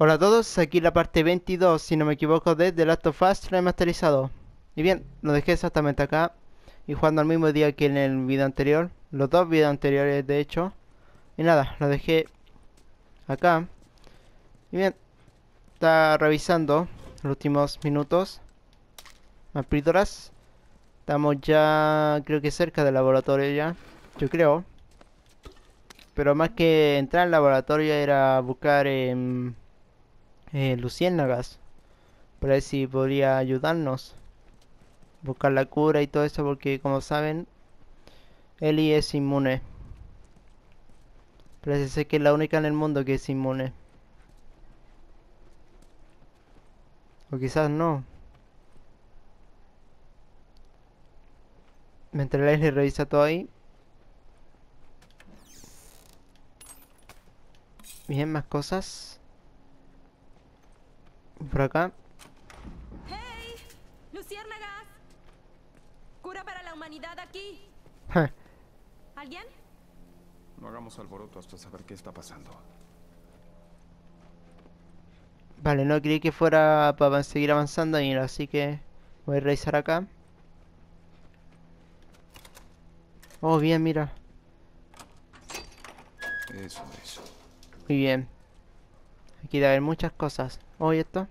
Hola a todos, aquí la parte 22, si no me equivoco, de The Last of Us remasterizado. Y bien, lo dejé exactamente acá y jugando al mismo día que en el video anterior, los dos videos anteriores de hecho. Y nada, lo dejé acá. Y bien, está revisando los últimos minutos. Más píldoras. Estamos ya, creo que cerca del laboratorio ya, yo creo. Pero más que entrar al laboratorio era buscar... Eh, eh, luciérnagas para ver si podría ayudarnos buscar la cura y todo eso porque como saben Eli es inmune. Parece ser que es la única en el mundo que es inmune. O quizás no. Mientras Leslie revisa todo ahí. Bien más cosas por acá. ¡Hey! ¡Luciérnagas! ¡Cura para la humanidad aquí! ¿Alguien? No hagamos alboroto hasta saber qué está pasando. Vale, no creí que fuera para seguir avanzando ahí, así que voy a revisar acá. Oh, bien, mira. Eso, eso. Muy bien. Aquí debe haber muchas cosas. Oh, esto?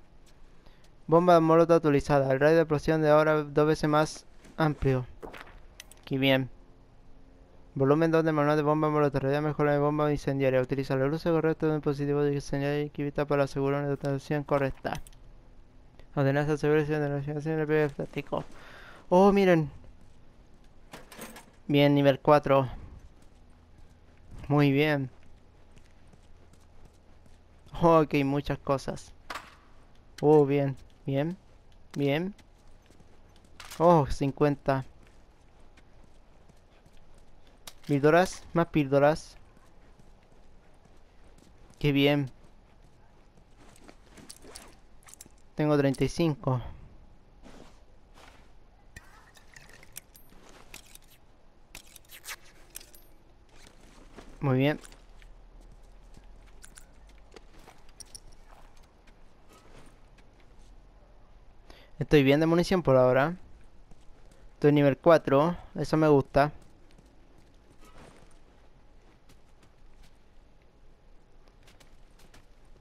Bomba de molotov actualizada. El radio de explosión de ahora dos veces más amplio. Qué bien. Volumen 2 de manual de bomba molotov. Radio mejor de bomba incendiaria. Utiliza la luz correcta de un dispositivo de incendiaria y evita para asegurar una detonación correcta. Ordenanza de seguridad de la navegación del estático. Oh, miren. Bien, nivel 4. Muy bien. Oh, ok, muchas cosas. Oh, bien, bien, bien. Oh, 50. Píldoras, más píldoras. Qué bien. Tengo 35. Muy bien. Estoy bien de munición por ahora. Estoy nivel 4. Eso me gusta.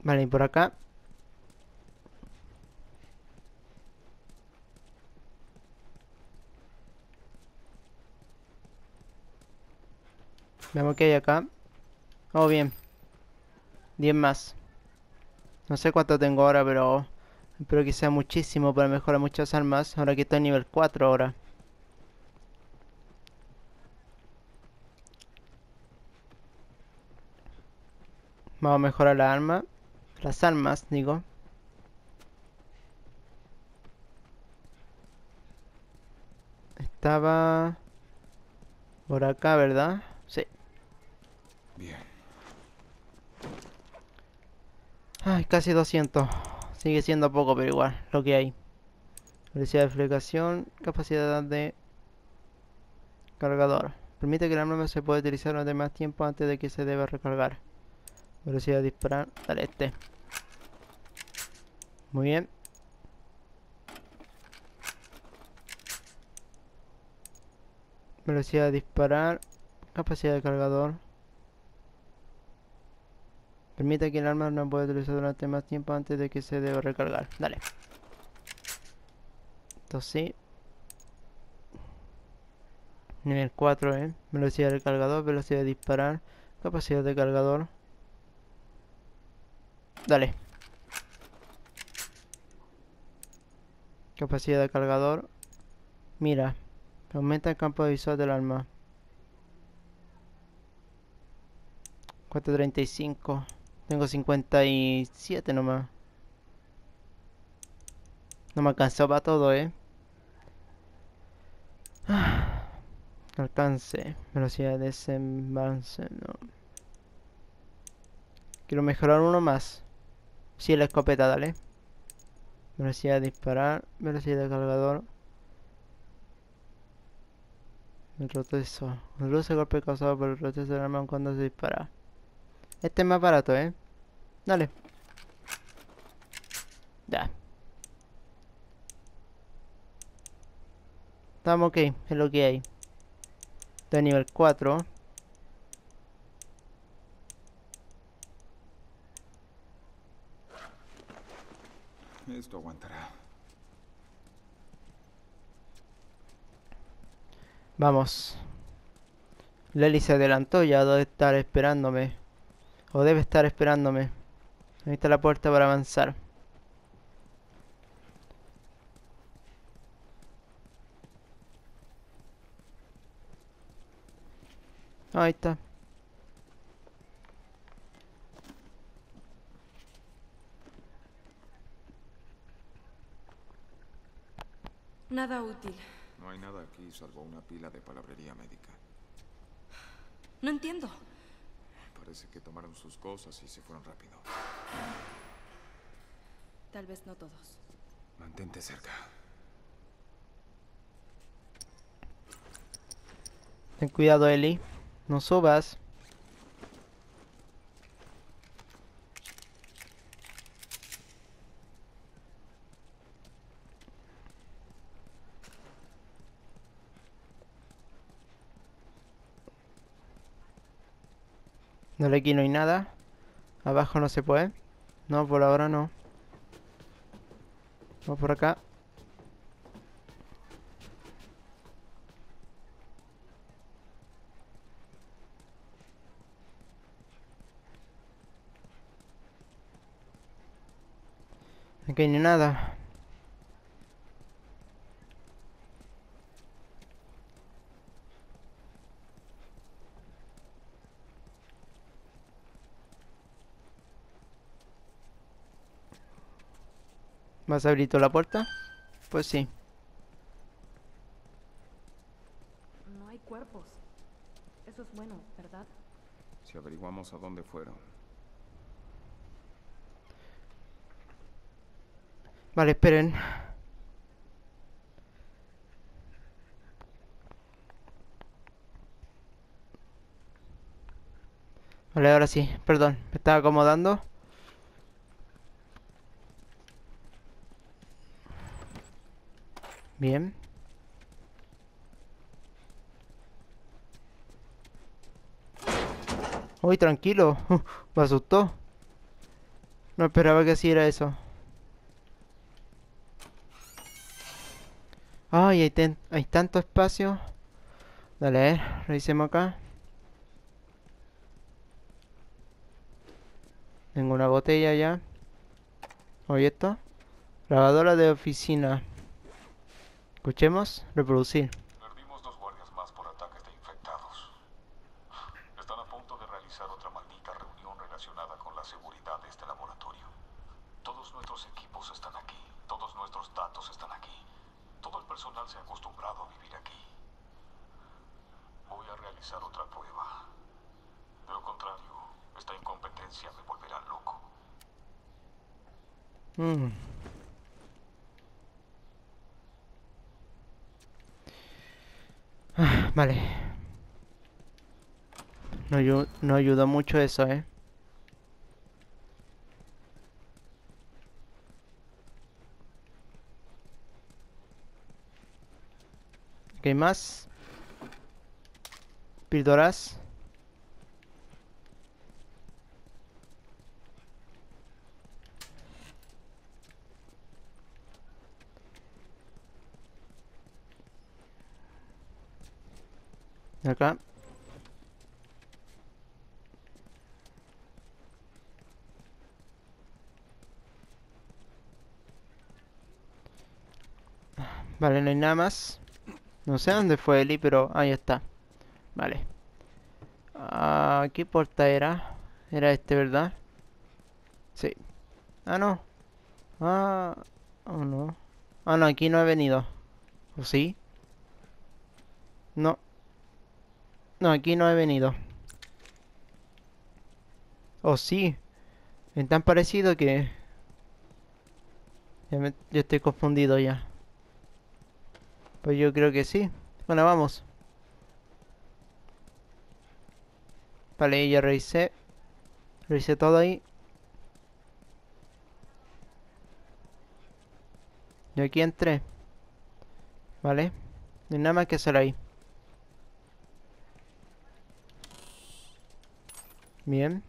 Vale, y por acá. Veamos qué hay acá. Oh, bien. 10 más. No sé cuánto tengo ahora, pero... Espero que sea muchísimo para mejorar muchas armas. Ahora que estoy en nivel 4 ahora. Vamos a mejorar la arma. Las armas, digo. Estaba... Por acá, ¿verdad? Sí. Bien. Ay, casi 200. Sigue siendo poco, pero igual, lo que hay. Velocidad de fabricación, capacidad de cargador. Permite que el arma se pueda utilizar durante más tiempo antes de que se deba recargar. Velocidad de disparar, dale este. Muy bien. Velocidad de disparar, capacidad de cargador. Permite que el arma no pueda utilizar durante más tiempo antes de que se deba recargar. Dale. Sí. Nivel 4, eh. Velocidad de cargador, velocidad de disparar, capacidad de cargador. Dale. Capacidad de cargador. Mira. Aumenta el campo de visor del arma. 435. Tengo 57 nomás. No me alcanzó para todo, eh. Alcance. Velocidad de desembalse. No. Quiero mejorar uno más. Sí, la escopeta, dale. Velocidad de disparar. Velocidad de cargador. El rotezo. Reduce el golpe causado por el rotezo del arma cuando se dispara. Este es más barato, ¿eh? Dale. Ya. Estamos ok, es lo que hay. De nivel 4. Esto aguantará. Vamos. Lely se adelantó, ya debe estar esperándome. O debe estar esperándome. Ahí está la puerta para avanzar. Ahí está. Nada útil. No hay nada aquí salvo una pila de palabrería médica. No entiendo. Parece que tomaron sus cosas y se fueron rápido. Tal vez no todos. Mantente cerca. Ten cuidado, Eli. No subas. No, aquí no hay nada. Abajo no se puede. No, por ahora no. Vamos por acá. Aquí no hay nada. ¿Vas a abrir tú la puerta? Pues sí. No hay cuerpos. Eso es bueno, ¿verdad? Si averiguamos a dónde fueron. Vale, esperen. Vale, ahora sí, perdón, me estaba acomodando. Bien. Uy, tranquilo. Me asustó. No esperaba que así era eso. Ay, hay, ten- hay tanto espacio. Dale, a acá. Tengo una botella ya. Oye esto. Grabadora de oficina. Escuchemos, reproducir. Perdimos dos guardias más por ataques de infectados. Están a punto de realizar otra maldita reunión relacionada con la seguridad de este laboratorio. Todos nuestros equipos están aquí. Todos nuestros datos están aquí. Todo el personal se ha acostumbrado a vivir aquí. Voy a realizar otra prueba. De lo contrario, esta incompetencia me volverá loco. Mm. Ah, vale. No, ayu- no ayudó mucho eso, ¿eh? ¿Qué más? Píldoras. Acá. Vale, no hay nada más. No sé dónde fue Eli, pero ahí está. Vale. Ah, ¿qué puerta era? Era este, ¿verdad? Sí. Ah, no. Ah, oh, no. Ah, no, aquí no he venido. ¿O sí? No. No, aquí no he venido. ¿O sí? Es tan parecido que... Ya me- yo estoy confundido ya. Pues yo creo que sí. Bueno, vamos. Vale, ya revisé. Revisé todo ahí. Yo aquí entré. ¿Vale? No hay nada más que hacer ahí. Bien.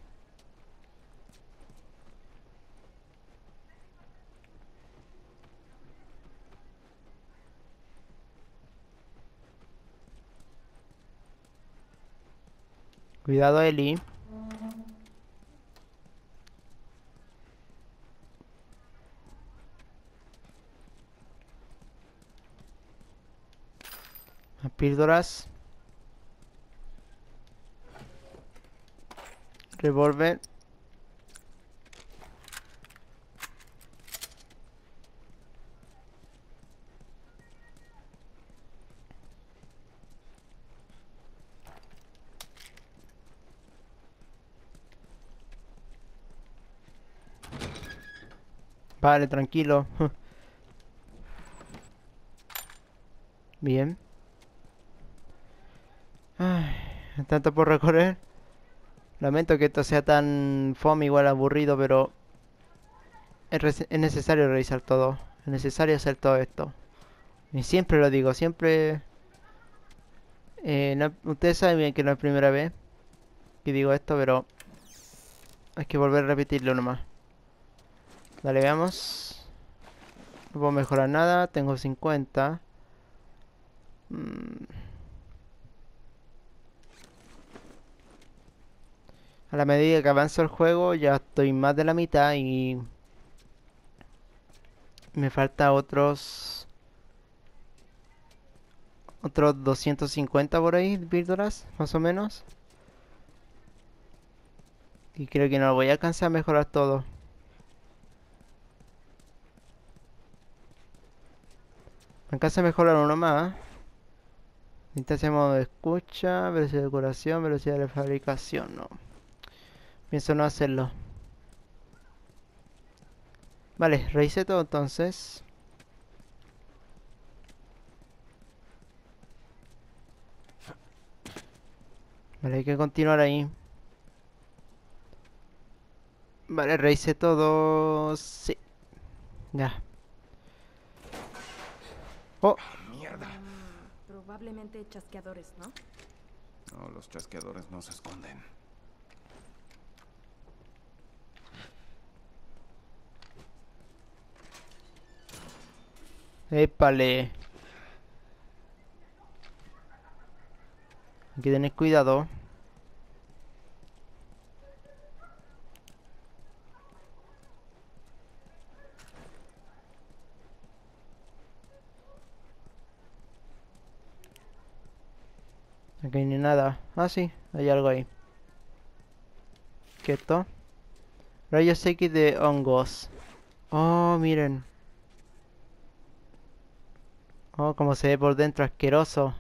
Cuidado, Eli. Las píldoras. Revólver. Vale, tranquilo. Bien. Ay, tanto por recorrer. Lamento que esto sea tan fome, igual aburrido, pero es, necesario revisar todo. Es necesario hacer todo esto. Y siempre lo digo, siempre... eh, no- ustedes saben bien que no es primera vez que digo esto, pero hay que volver a repetirlo nomás. Dale, veamos. No puedo mejorar nada, tengo 50. Mm. A la medida que avanza el juego ya estoy más de la mitad y me falta otros otros 250 por ahí píldoras, más o menos. Y creo que no voy a alcanzar a mejorar todo. Me alcanza mejorar uno más. Distancia de modo de escucha, velocidad de decoración, velocidad de fabricación, no. Pienso no hacerlo. Vale, rehice todo entonces. Vale, hay que continuar ahí. Vale, rehice todo. Sí. Ya. Oh, ¡Mierda! Mm, probablemente chasqueadores, ¿no? No, los chasqueadores no se esconden. épale. Hay que tener cuidado. Aquí hay nada. Ah, sí, hay algo ahí. ¿Qué es esto? Rayos X de hongos. Oh, miren. Oh, como se ve por dentro, asqueroso.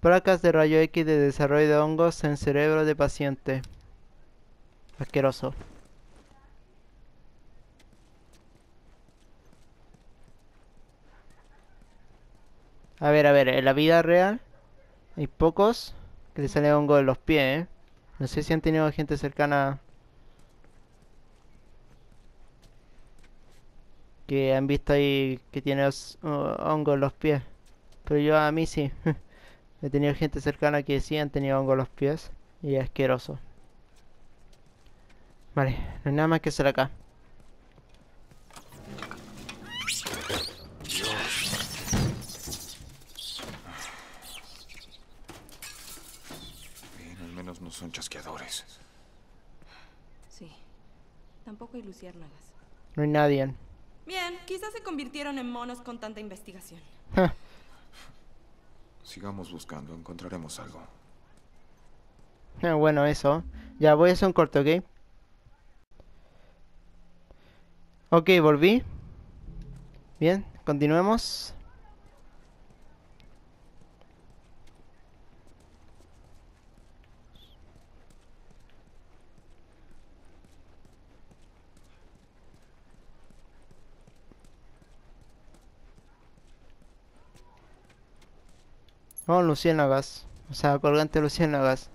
Placas de rayo X de desarrollo de hongos en cerebro de paciente. Asqueroso. A ver, a ver, en la vida real hay pocos que le sale hongo en los pies, ¿eh? No sé si han tenido gente cercana que han visto ahí que tiene uh, hongo en los pies. Pero yo a mí sí. He tenido gente cercana que sí han tenido hongo en los pies. Y es asqueroso. Vale, no hay nada más que hacer acá. Bien, al menos no son chasqueadores. Sí. Tampoco hay luciérnagas. No hay nadie. Bien, quizás se convirtieron en monos con tanta investigación. Sigamos buscando, encontraremos algo. Ah, bueno, eso. Ya voy a hacer un corto, ¿ok? Ok, volví. Bien, continuemos. Oh, luciérnagas. O sea, colgante luciérnagas.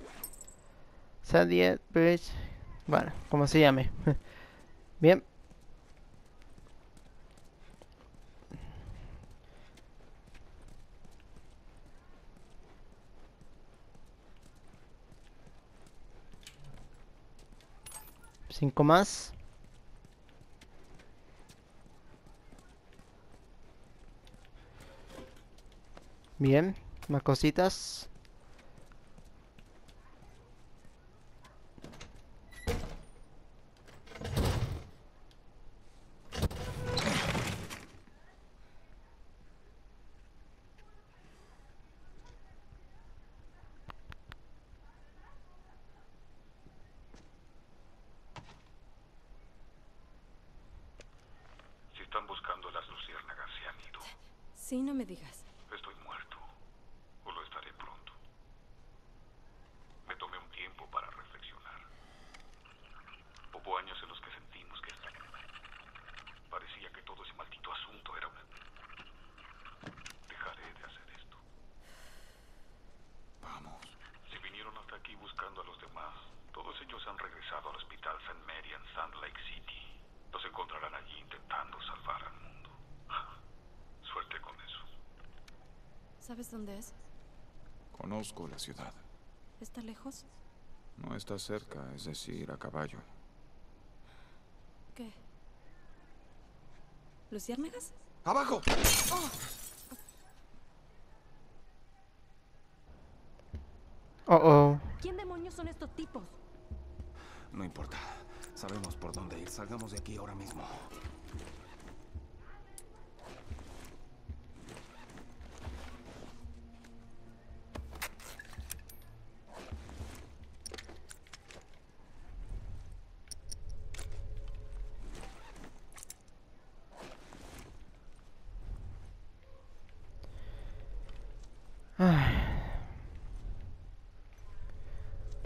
10, Bridge. Bueno, como se llame. Bien. Cinco más. Bien, más cositas. Si están buscando las luciérnagas, se han ido. Sí, no me digas. Estoy muerto. O lo estaré pronto. Me tomé un tiempo para reflexionar. Hubo años en los que sentimos que parecía que todo ese maldito asunto era una... Dejaré de hacer esto. Vamos. Si vinieron hasta aquí buscando a los demás, todos ellos han regresado al hospital St. Mary en Sand Lake City. Los encontrarán allí intentando salvar al mundo. Suerte con eso. ¿Sabes dónde es? Conozco la ciudad. ¿Está lejos? No está cerca, es decir, a caballo. ¿Qué? ¿Luciérnagas? ¡Abajo! Oh, oh. ¿Quién demonios son estos tipos? No importa. Sabemos por dónde ir. Salgamos de aquí ahora mismo.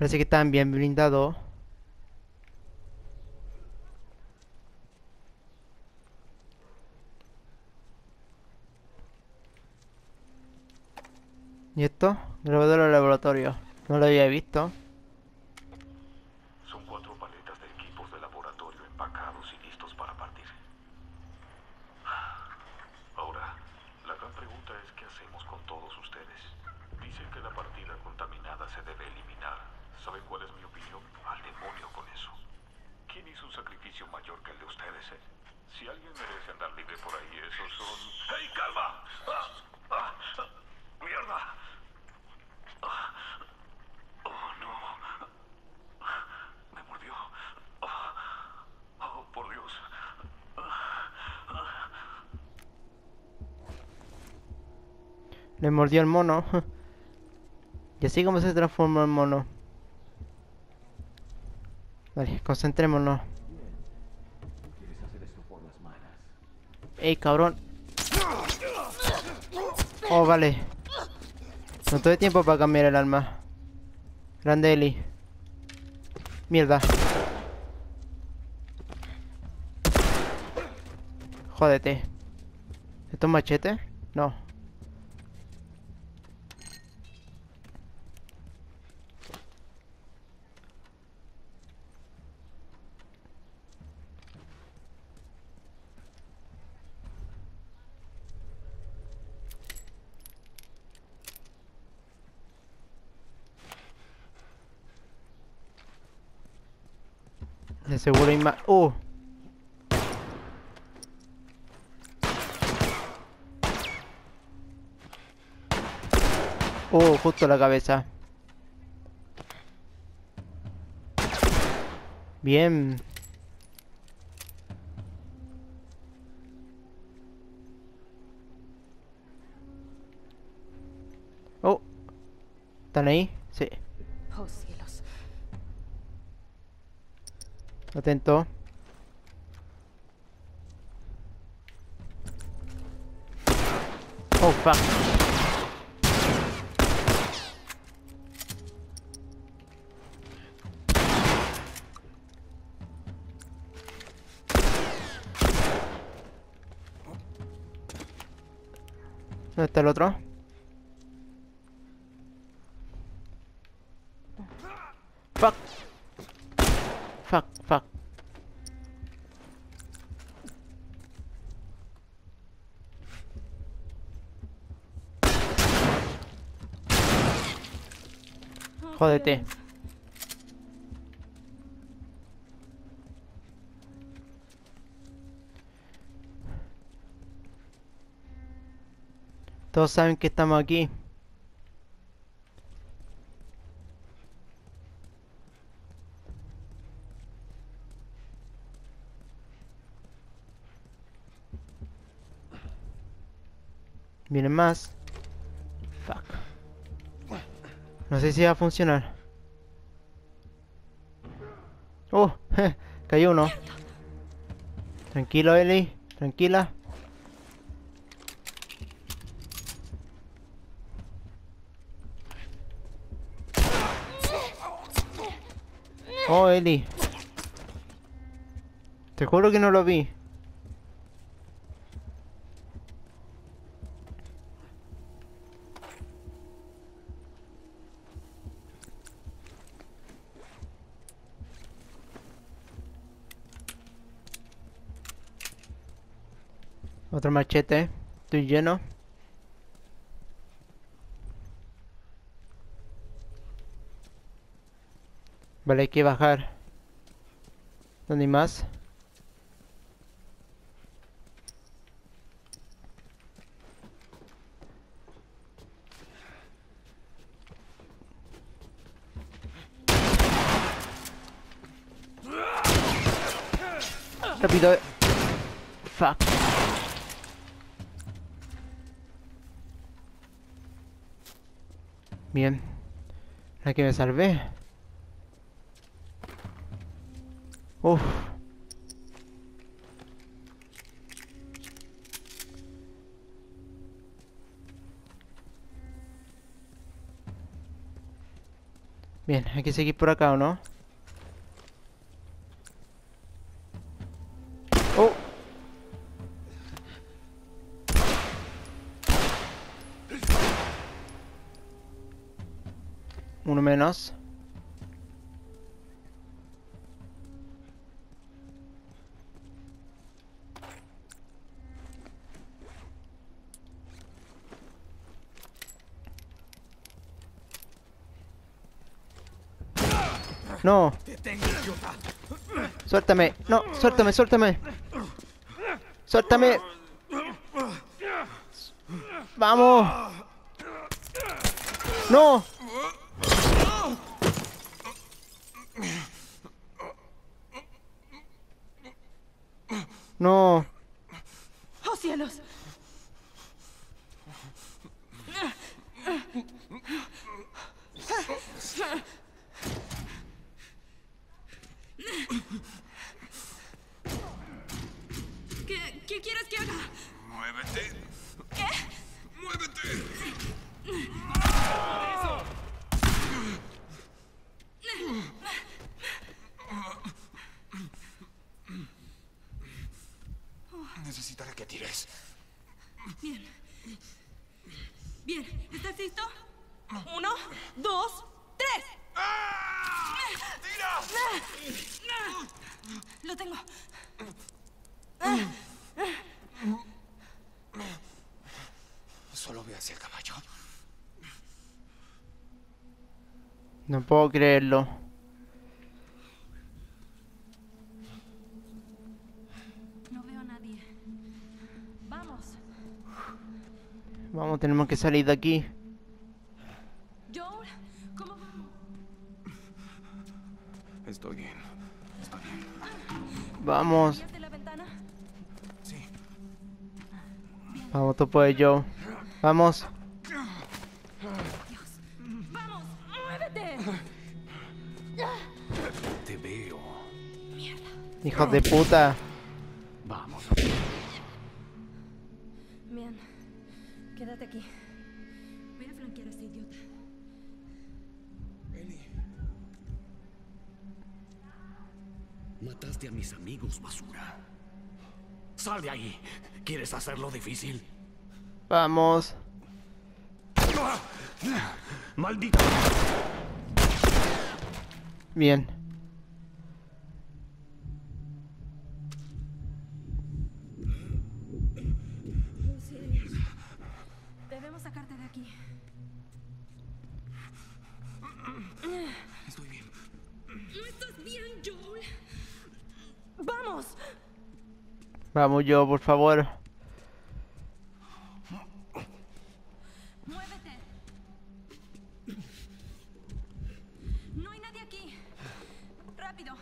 Parece que están bien blindados. ¿Y esto? Grabador de laboratorio. No lo había visto. Son cuatro paletas de equipos de laboratorio empacados y listos para partir. Ahora, la gran pregunta es qué hacemos con todos ustedes. Dicen que la partida contaminada se debe eliminar. ¿Saben cuál es mi opinión? Al demonio con eso. ¿Quién hizo un sacrificio mayor que el de ustedes, eh? Si alguien merece andar libre por ahí, esos son... ¡Hey, calma! ¡Ah! ¡Ah! ¡Ah! ¡Mierda! ¡Ah! ¡Oh, no! Me mordió. Oh, oh, por Dios. Le mordió el mono. Y así como se transformó el mono. Vale, concentrémonos. Ey, cabrón. Oh, vale. No tuve tiempo para cambiar el arma. Grande Eli. Mierda. Jódete. ¿Esto es machete? No. De seguro hay más. ¡Uh! ¡Uh! Justo la cabeza. Bien. Oh. ¿Están ahí? Sí. Oh. Atento. Oh, fuck. ¿Dónde está el otro? Fuck. Jódete. Todos saben que estamos aquí. Vienen más. No sé si va a funcionar. Oh, cayó uno. Tranquilo, Eli. Tranquila. Oh, Eli. Te juro que no lo vi. Otro machete. Estoy lleno. Vale, hay que bajar. ¿Dónde hay más? Rápido. eh. Fuck. Bien. La que me salvé. Uf. Bien, hay que seguir por acá, ¿o no? Uno menos. No. Suéltame. No, suéltame, suéltame. Suéltame. Vamos. No. No. ¡Oh, cielos! ¿Qué, ¿Qué quieres que haga? ¡Muévete! ¿Qué? ¡Muévete! Necesitaré que tires. Bien. Bien, ¿estás listo? Uno, dos, tres. ¡Tira! Lo tengo. Solo ve hacia el caballo. No puedo creerlo. No veo a nadie. Vamos. Vamos, tenemos que salir de aquí. Joel, ¿cómo vamos? Estoy bien. Estoy bien. Vamos. ¿Brillaste la ventana? Sí. Vamos, tú puedes, Joe. Vamos. ¡Vamos! ¡Muévete! Te veo. Hijos de puta. Vamos. Bien. Quédate aquí. Voy a flanquear a este idiota. Eli. Mataste a mis amigos, basura. Sal de ahí. ¿Quieres hacerlo difícil? Vamos. ¡Maldita! Bien. Vamos yo, por favor. ¡Muévete! No hay nadie aquí. ¡Rápido!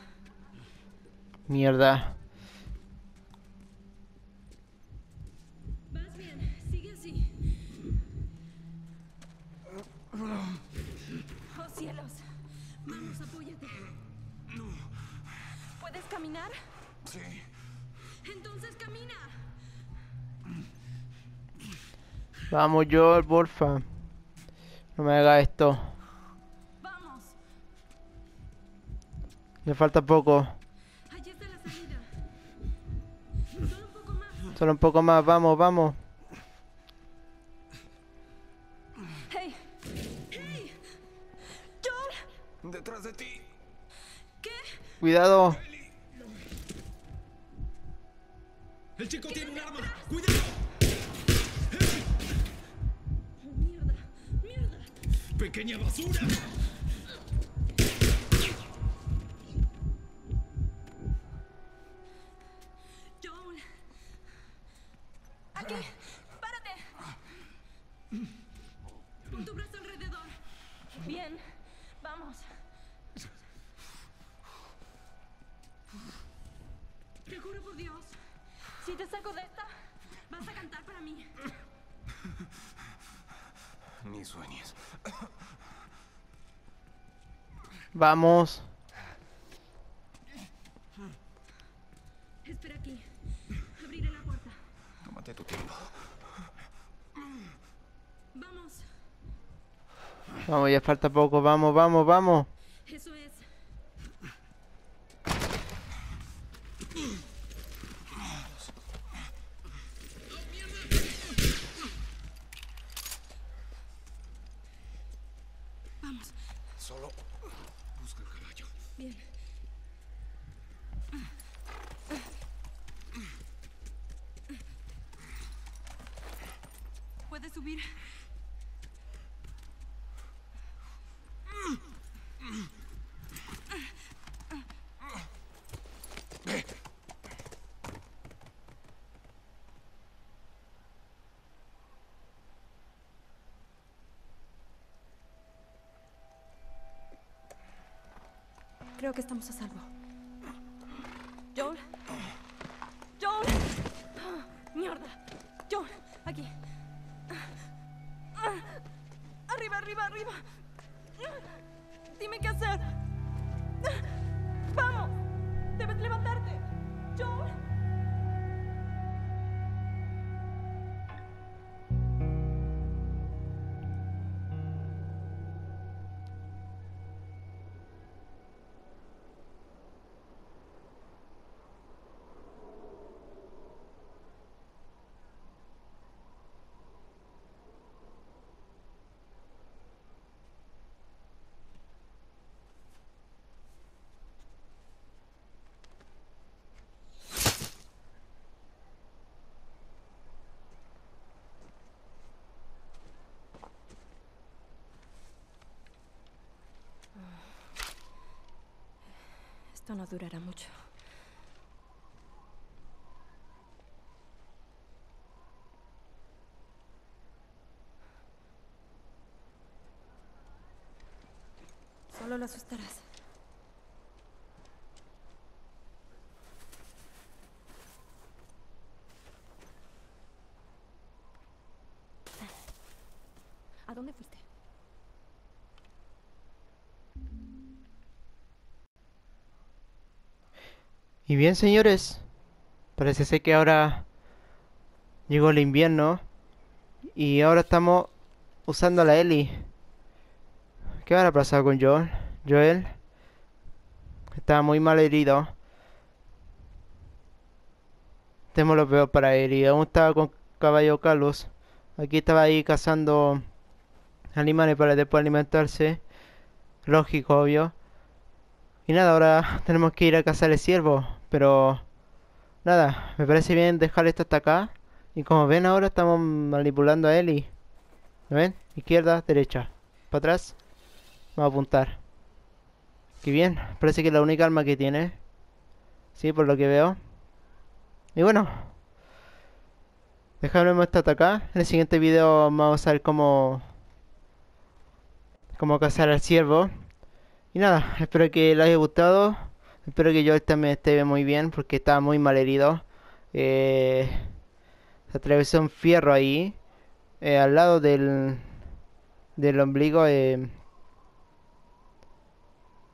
Mierda. Vamos yo, porfa. No me haga esto. Vamos. Me falta poco. Allí está la salida. Solo un poco más. Solo un poco más. Vamos, vamos. ¡Hey! ¡Hey! ¡Joel! Detrás de ti. ¿Qué? Cuidado. El chico tiene un arma. ¡Cuidado! Oh, ¡Mierda! ¡Mierda! ¡Pequeña basura! Joel. Aquí. Párate. Pon tu brazo alrededor. Bien. Vamos. Te juro por Dios. Si te saco de esta, vas a cantar para mí. Ni sueñes. Vamos. Espera aquí. Abriré la puerta. Tómate tu tiempo. Vamos. Vamos, ya falta poco. Vamos, vamos, vamos. Eso es. Vamos. Solo busca el caballo. Bien. ¿Puedes subir? Que estamos a salvo. Esto no durará mucho. Solo lo asustarás. ¿A dónde fuiste? Y bien, señores. Parece ser que ahora llegó el invierno. Y ahora estamos usando la Ellie. ¿Qué habrá pasado con Joel? Joel. Estaba muy mal herido. Temo lo peor para él. Y aún estaba con caballo Carlos. Aquí estaba ahí cazando animales para después alimentarse. Lógico, obvio. Y nada, ahora tenemos que ir a cazar el ciervo. Pero nada, me parece bien dejar esto hasta acá. Y como ven ahora estamos manipulando a Ellie. ¿Lo ven? Izquierda, derecha. Para atrás. Vamos a apuntar. Qué bien, parece que es la única arma que tiene. Sí, por lo que veo. Y bueno. Dejamos esto hasta acá. En el siguiente video vamos a ver cómo... Cómo cazar al ciervo. Y nada, espero que les haya gustado. Espero que yo también esté muy bien porque estaba muy mal herido. Eh, se atravesó un fierro ahí. eh, al lado del... Del ombligo. eh,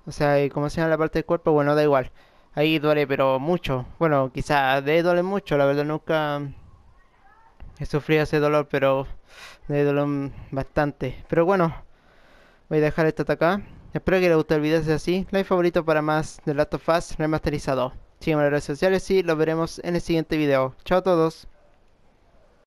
o sea, ¿cómo se llama la parte del cuerpo? Bueno, da igual. Ahí duele, pero mucho. Bueno, quizás de duele mucho. La verdad nunca he sufrido ese dolor, pero de dolor bastante. Pero bueno, voy a dejar esto hasta acá. Espero que les guste el video, si es así. Like favorito para más de Last of Us remasterizado. Síganme en las redes sociales y los veremos en el siguiente video. Chao a todos.